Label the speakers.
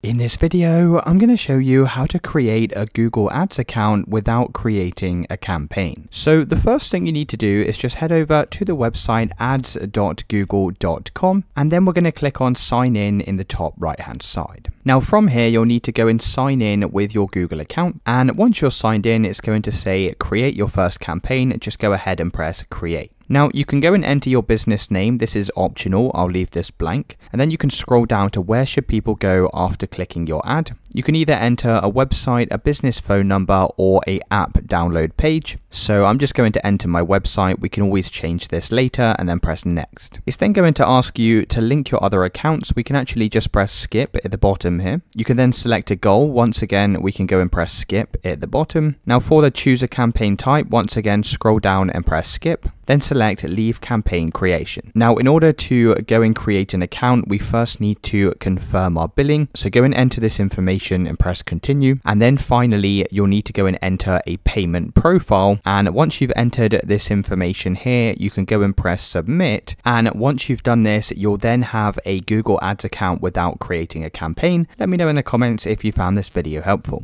Speaker 1: In this video, I'm going to show you how to create a Google Ads account without creating a campaign. So the first thing you need to do is just head over to the website ads.google.com and then we're going to click on sign in in the top right hand side. Now from here, you'll need to go and sign in with your Google account. And once you're signed in, it's going to say create your first campaign. Just go ahead and press create. Now you can go and enter your business name. This is optional. I'll leave this blank. And then you can scroll down to where should people go after clicking your ad. You can either enter a website, a business phone number, or a app download page. So I'm just going to enter my website. We can always change this later and then press next. It's then going to ask you to link your other accounts. We can actually just press skip at the bottom here. You can then select a goal. Once again, we can go and press skip at the bottom. Now for the choose a campaign type, once again, scroll down and press skip. Then select leave campaign creation. Now, in order to go and create an account, we first need to confirm our billing. So go and enter this information and press continue. And then finally, you'll need to go and enter a payment profile. And once you've entered this information here, you can go and press submit. And once you've done this, you'll then have a Google Ads account without creating a campaign. Let me know in the comments if you found this video helpful.